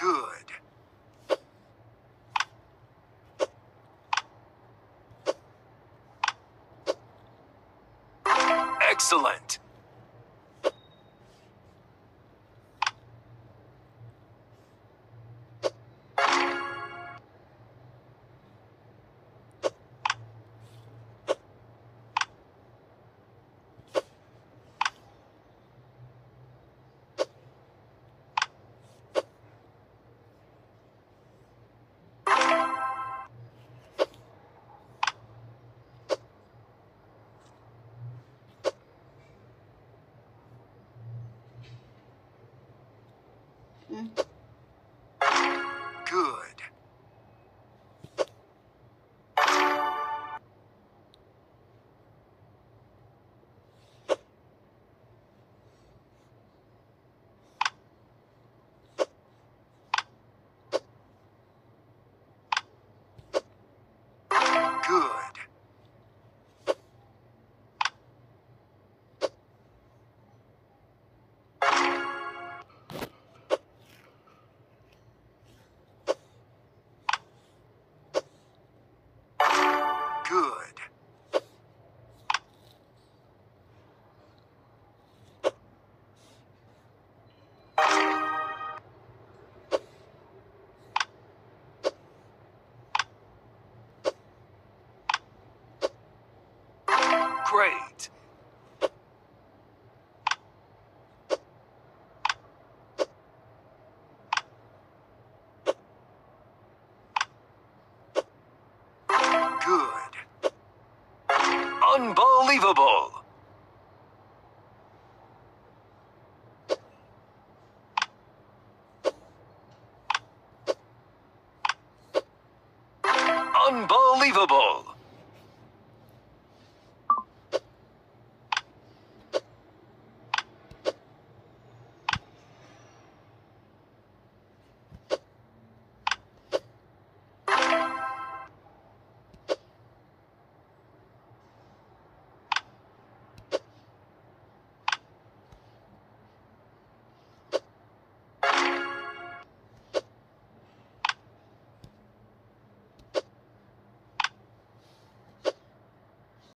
good. Excellent. Good. Good. Great. Good. Unbelievable. Unbelievable.